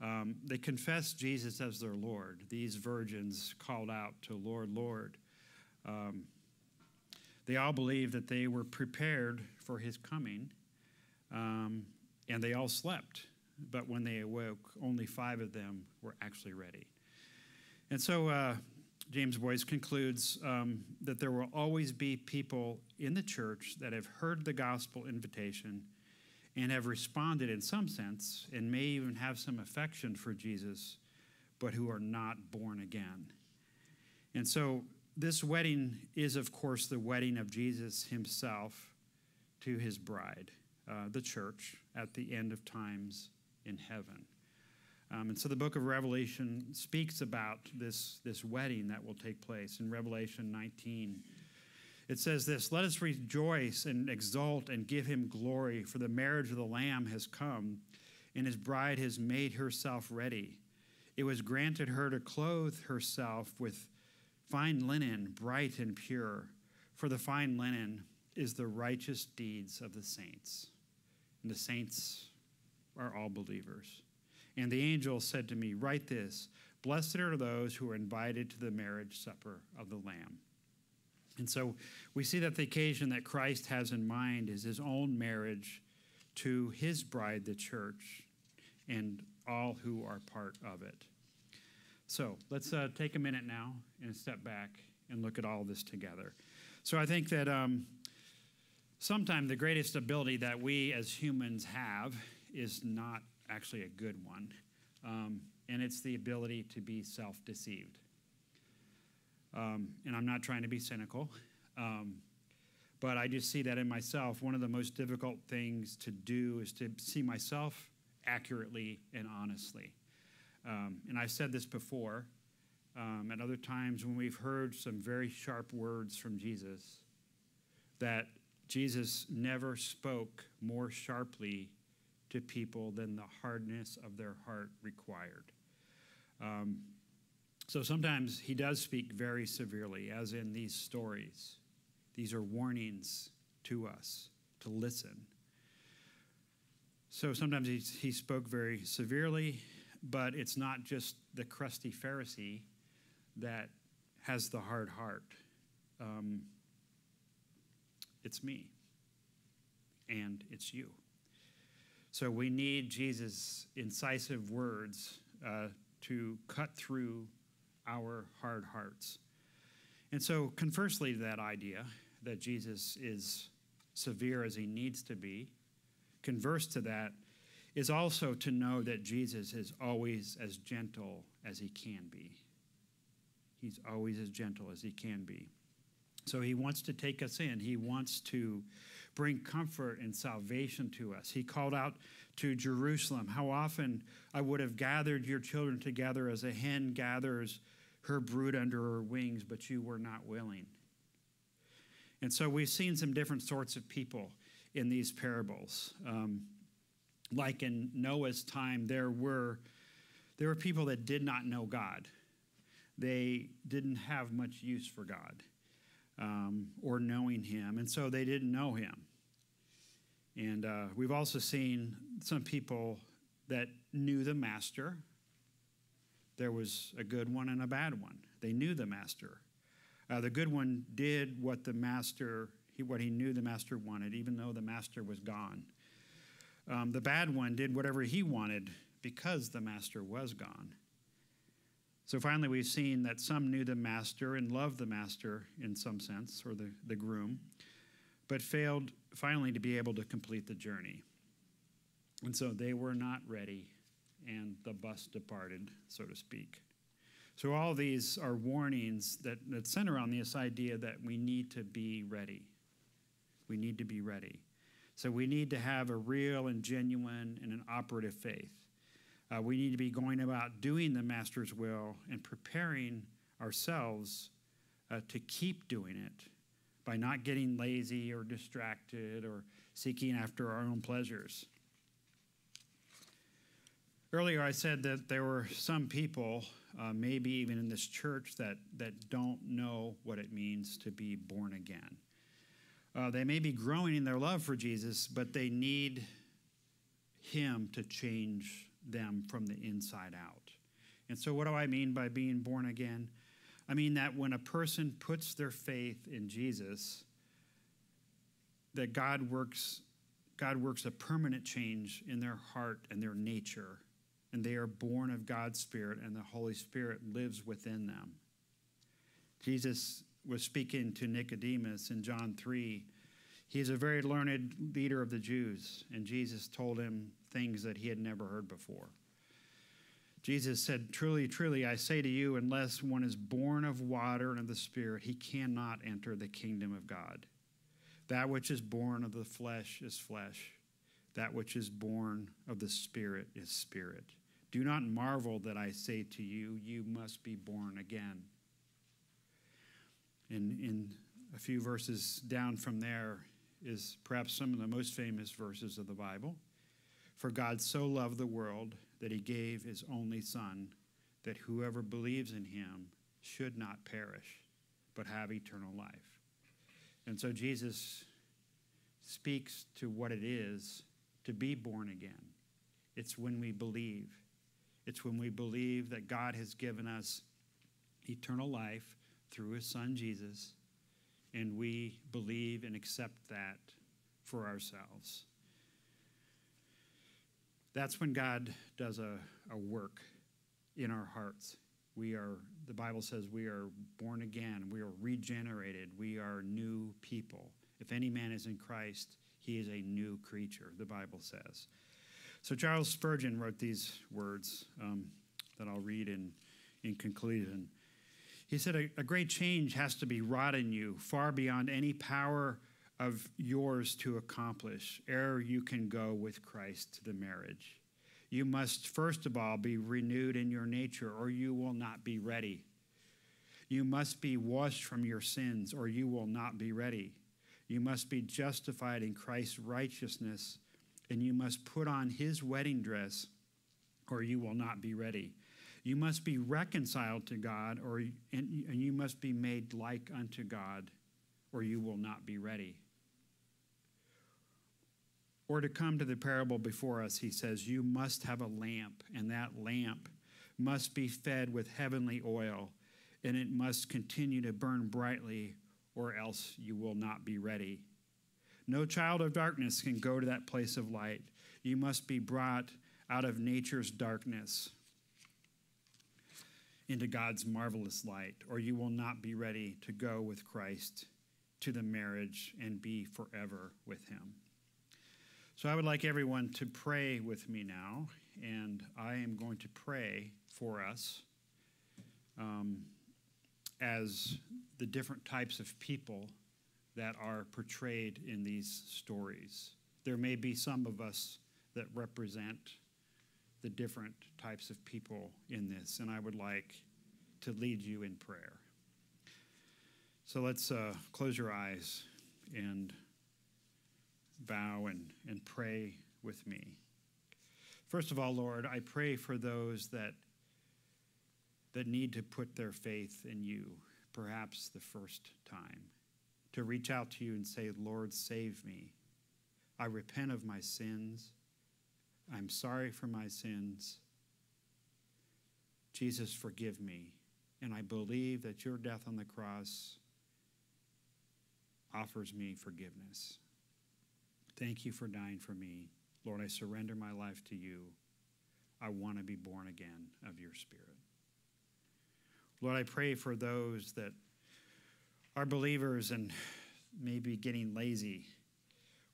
Speaker 6: Um, they confessed Jesus as their Lord. These virgins called out to Lord, Lord. Um, they all believed that they were prepared for his coming, um, and they all slept. But when they awoke, only five of them were actually ready. And so uh, James Boice concludes um, that there will always be people in the church that have heard the gospel invitation and have responded in some sense and may even have some affection for Jesus, but who are not born again. And so this wedding is, of course, the wedding of Jesus himself to his bride, uh, the church, at the end of times in heaven. Um, and so the book of Revelation speaks about this, this wedding that will take place in Revelation 19 it says this Let us rejoice and exult and give him glory, for the marriage of the Lamb has come, and his bride has made herself ready. It was granted her to clothe herself with fine linen, bright and pure, for the fine linen is the righteous deeds of the saints. And the saints are all believers. And the angel said to me, Write this Blessed are those who are invited to the marriage supper of the Lamb. And so we see that the occasion that Christ has in mind is his own marriage to his bride, the church, and all who are part of it. So let's uh, take a minute now and step back and look at all this together. So I think that um, sometimes the greatest ability that we as humans have is not actually a good one, um, and it's the ability to be self deceived. Um, and I'm not trying to be cynical, um, but I just see that in myself. One of the most difficult things to do is to see myself accurately and honestly. Um, and I've said this before, um, at other times when we've heard some very sharp words from Jesus, that Jesus never spoke more sharply to people than the hardness of their heart required. Um, so sometimes he does speak very severely, as in these stories. These are warnings to us to listen. So sometimes he, he spoke very severely, but it's not just the crusty Pharisee that has the hard heart. Um, it's me, and it's you. So we need Jesus' incisive words uh, to cut through our hard hearts. And so, conversely to that idea that Jesus is severe as he needs to be, converse to that is also to know that Jesus is always as gentle as he can be. He's always as gentle as he can be. So he wants to take us in. He wants to bring comfort and salvation to us. He called out to Jerusalem, How often I would have gathered your children together as a hen gathers her brood under her wings, but you were not willing. And so we've seen some different sorts of people in these parables. Um, like in Noah's time, there were there were people that did not know God. They didn't have much use for God um, or knowing Him, and so they didn't know Him. And uh, we've also seen some people that knew the Master. There was a good one and a bad one. They knew the Master. Uh, the good one did what the Master, he, what he knew the Master wanted, even though the Master was gone. Um, the bad one did whatever he wanted because the Master was gone. So finally, we've seen that some knew the master and loved the master in some sense, or the, the groom, but failed finally to be able to complete the journey. And so they were not ready, and the bus departed, so to speak. So all these are warnings that, that center on this idea that we need to be ready. We need to be ready. So we need to have a real and genuine and an operative faith. Uh, we need to be going about doing the Master's will and preparing ourselves uh, to keep doing it by not getting lazy or distracted or seeking after our own pleasures. Earlier, I said that there were some people, uh, maybe even in this church, that, that don't know what it means to be born again. Uh, they may be growing in their love for Jesus, but they need Him to change them from the inside out. And so, what do I mean by being born again? I mean that when a person puts their faith in Jesus, that God works, God works a permanent change in their heart and their nature, and they are born of God's Spirit, and the Holy Spirit lives within them. Jesus was speaking to Nicodemus in John 3. He's a very learned leader of the Jews, and Jesus told him things that he had never heard before. Jesus said, Truly, truly, I say to you, unless one is born of water and of the Spirit, he cannot enter the kingdom of God. That which is born of the flesh is flesh, that which is born of the Spirit is spirit. Do not marvel that I say to you, You must be born again. And in a few verses down from there is perhaps some of the most famous verses of the Bible. For God so loved the world that he gave his only Son, that whoever believes in him should not perish, but have eternal life. And so Jesus speaks to what it is to be born again. It's when we believe. It's when we believe that God has given us eternal life through his Son Jesus, and we believe and accept that for ourselves. That's when God does a, a work in our hearts. We are, the Bible says, we are born again, we are regenerated, we are new people. If any man is in Christ, he is a new creature, the Bible says. So Charles Spurgeon wrote these words um, that I'll read in, in conclusion. He said, a, a great change has to be wrought in you, far beyond any power of yours to accomplish ere you can go with Christ to the marriage. You must, first of all, be renewed in your nature, or you will not be ready. You must be washed from your sins, or you will not be ready. You must be justified in Christ's righteousness, and you must put on his wedding dress, or you will not be ready. You must be reconciled to God, or, and you must be made like unto God, or you will not be ready. Or to come to the parable before us, he says, You must have a lamp, and that lamp must be fed with heavenly oil, and it must continue to burn brightly, or else you will not be ready. No child of darkness can go to that place of light. You must be brought out of nature's darkness into God's marvelous light, or you will not be ready to go with Christ to the marriage and be forever with Him. So I would like everyone to pray with me now, and I am going to pray for us um, as the different types of people that are portrayed in these stories. There may be some of us that represent the different types of people in this, and I would like to lead you in prayer. So let's uh, close your eyes and bow and, and pray with me. First of all, Lord, I pray for those that that need to put their faith in you, perhaps the first time, to reach out to you and say, Lord, save me. I repent of my sins. I'm sorry for my sins. Jesus, forgive me. And I believe that your death on the cross offers me forgiveness. Thank you for dying for me. Lord, I surrender my life to you. I want to be born again of your Spirit. Lord, I pray for those that are believers and maybe getting lazy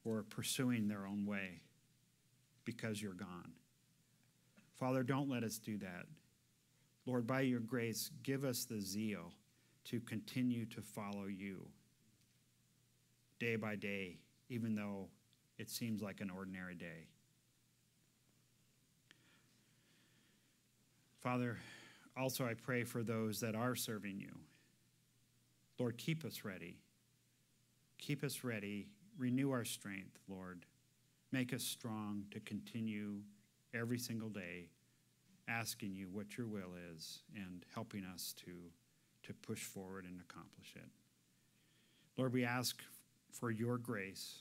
Speaker 6: or pursuing their own way because you're gone. Father, don't let us do that. Lord, by your grace, give us the zeal to continue to follow you day by day, even though it seems like an ordinary day. Father, also I pray for those that are serving you. Lord, keep us ready. Keep us ready. Renew our strength, Lord. Make us strong to continue every single day asking you what your will is and helping us to, to push forward and accomplish it. Lord, we ask for your grace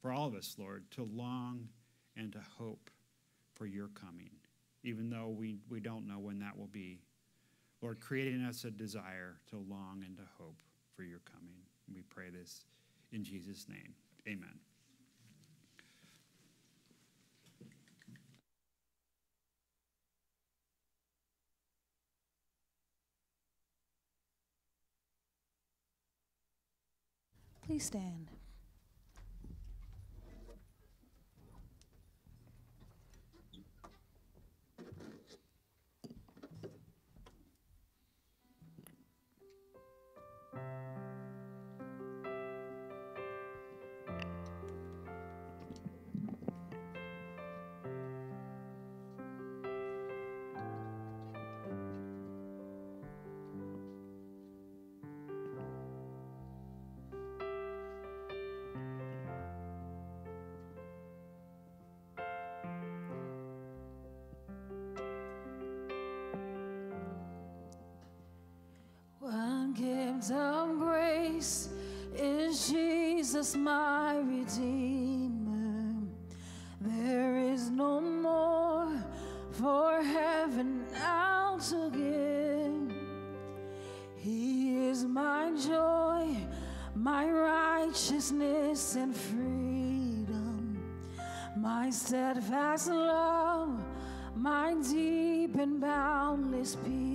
Speaker 6: for all of us, Lord, to long and to hope for your coming, even though we, we don't know when that will be. Lord, creating us a desire to long and to hope for your coming. We pray this in Jesus' name. Amen.
Speaker 4: Please stand. Jesus, my Redeemer. There is no more for heaven now to give. He is my joy, my righteousness and freedom, my steadfast love, my deep and boundless peace.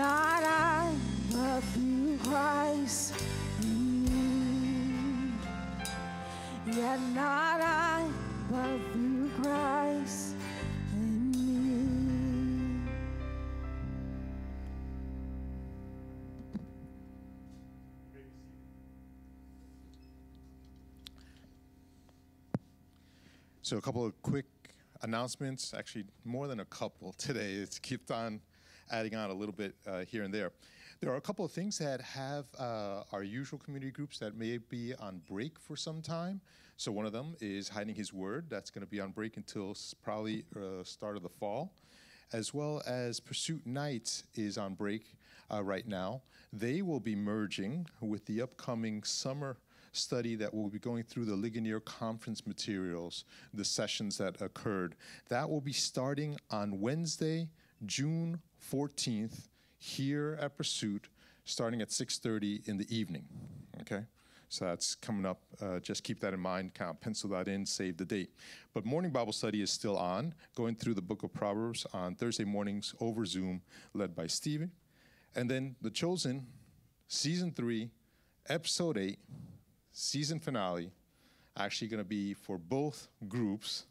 Speaker 4: Not I, but through Christ in me. Yet not I, but through Christ in me.
Speaker 7: So a couple of quick announcements, actually more than a couple today. It's kept on adding on a little bit uh, here and there. There are a couple of things that have uh, our usual community groups that may be on break for some time. So one of them is Hiding His Word. That's going to be on break until probably uh, start of the fall, as well as Pursuit Nights is on break uh, right now. They will be merging with the upcoming summer study that will be going through the Ligonier conference materials, the sessions that occurred. That will be starting on Wednesday, June 14th, here at Pursuit, starting at 6:30 in the evening. Okay. So that's coming up. Uh, just keep that in mind. Kind of pencil that in, save the date. But morning Bible study is still on, going through the book of Proverbs on Thursday mornings over Zoom, led by Stephen. And then The Chosen, season three, episode eight, season finale, actually going to be for both groups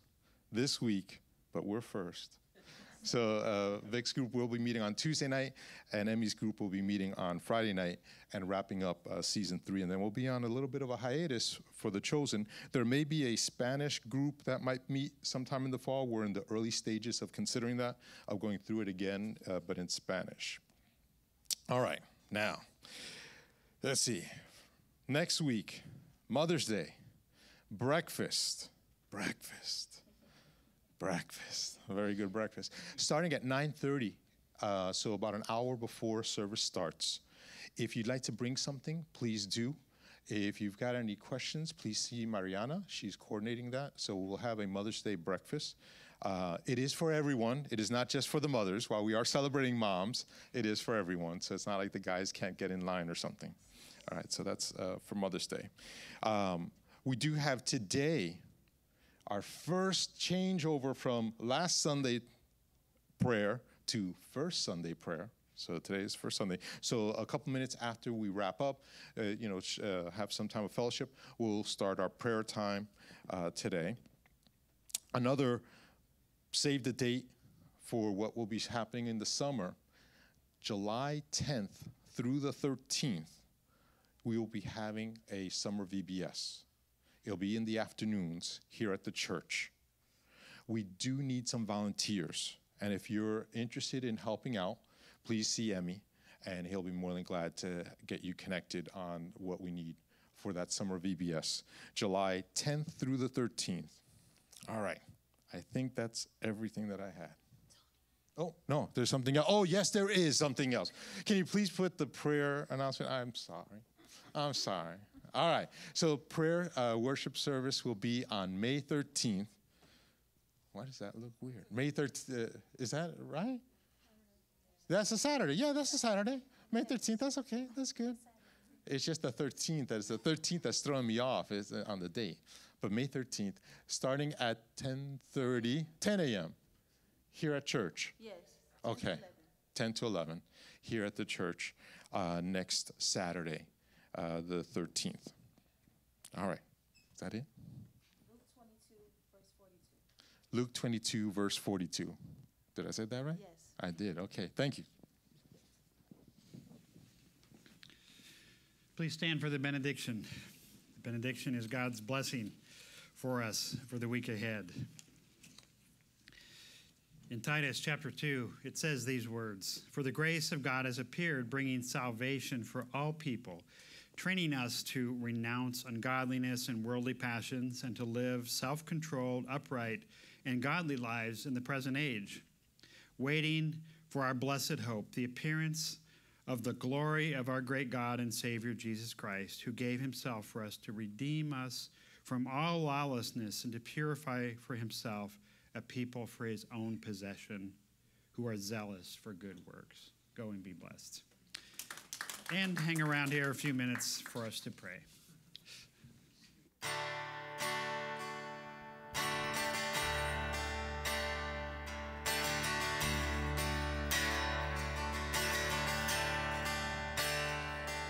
Speaker 7: this week, but we're first. So uh, Vic's group will be meeting on Tuesday night, and Emmy's group will be meeting on Friday night and wrapping up uh, season three. And then we'll be on a little bit of a hiatus for The Chosen. There may be a Spanish group that might meet sometime in the fall. We're in the early stages of considering that, of going through it again, uh, but in Spanish. All right, now, let's see. Next week, Mother's Day, breakfast, breakfast, breakfast. A very good breakfast. Starting at 9:30, uh, so about an hour before service starts. If you'd like to bring something, please do. If you've got any questions, please see Mariana. She's coordinating that. So we'll have a Mother's Day breakfast. Uh, it is for everyone. It is not just for the mothers. While we are celebrating moms, it is for everyone. So it's not like the guys can't get in line or something. All right, so that's uh, for Mother's Day. Um, we do have today our first changeover from last Sunday prayer to first Sunday prayer. So today is first Sunday. So a couple minutes after we wrap up, uh, you know, uh, have some time of fellowship, we'll start our prayer time uh, today. Another save the date for what will be happening in the summer, July 10th through the 13th, we will be having a summer VBS. It'll be in the afternoons here at the church. We do need some volunteers. And if you're interested in helping out, please see Emmy, and he'll be more than glad to get you connected on what we need for that summer VBS, July 10th through the 13th. All right. I think that's everything that I had. Oh, no, there's something else. Oh, yes, there is something else. Can you please put the prayer announcement? I'm sorry. I'm sorry. All right. So, prayer uh, worship service will be on May 13th. Why does that look weird? May 13th. Uh, is that right? That's a Saturday. Yeah, that's a Saturday. May 13th. That's okay. That's good. It's just the 13th. That's the 13th that's throwing me off is uh, on the date. But May 13th, starting at 10:30, 10 a.m. here at church.
Speaker 5: Yes.
Speaker 7: Okay. 10 to 11 here at the church uh, next Saturday, uh, the 13th. All right. Is that it? Luke 22, verse 42. Luke 22, verse 42. Did I say that right?
Speaker 5: Yes.
Speaker 7: I did. Okay. Thank you.
Speaker 6: Please stand for the benediction. The benediction is God's blessing for us for the week ahead. In Titus chapter 2, it says these words For the grace of God has appeared, bringing salvation for all people, training us to renounce ungodliness and worldly passions, and to live self controlled, upright, and godly lives in the present age, waiting for our blessed hope, the appearance of the glory of our great God and Savior Jesus Christ, who gave himself for us to redeem us from all lawlessness and to purify for himself a people for his own possession who are zealous for good works. Go and be blessed. And hang around here a few minutes for us to pray.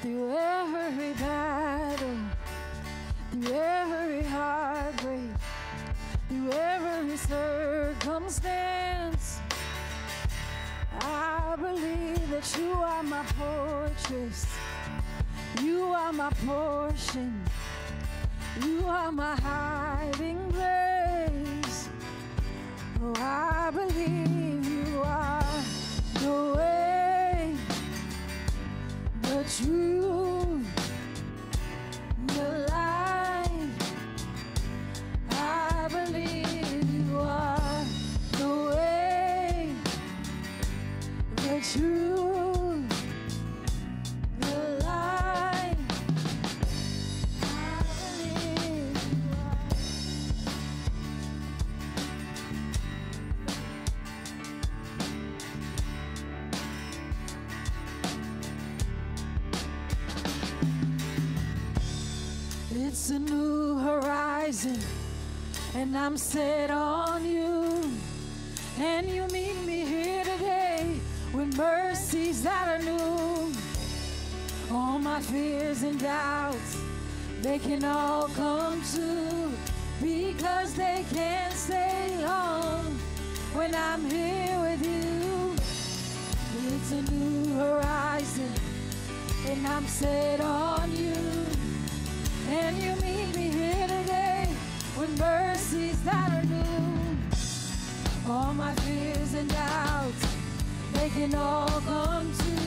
Speaker 4: Through every battle, through every heartbreak, through every circumstance, I believe that you are my fortress, you are my portion, you are my hiding place. Oh, I believe you are the way the truth, I'm set on you. And you meet me here today with mercies that are new. All my fears and doubts, they can all come true because they can't stay long when I'm here with you. It's a new horizon, and I'm set on you. All my fears and doubts, they can all come true